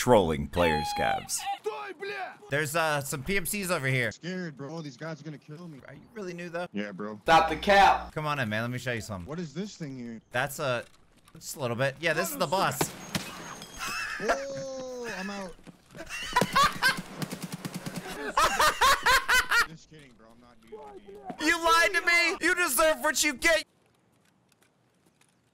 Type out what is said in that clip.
trolling players, Scavs. There's uh some PMCs over here. Scared, bro. These guys are gonna kill me. Are you really new though? Yeah, bro. Stop the cap. Come on in, man. Let me show you something. What is this thing here? That's a just a little bit. Yeah, this is the boss. Oh, I'm out. Just kidding, bro. I'm not you. You lied to me. You deserve what you get.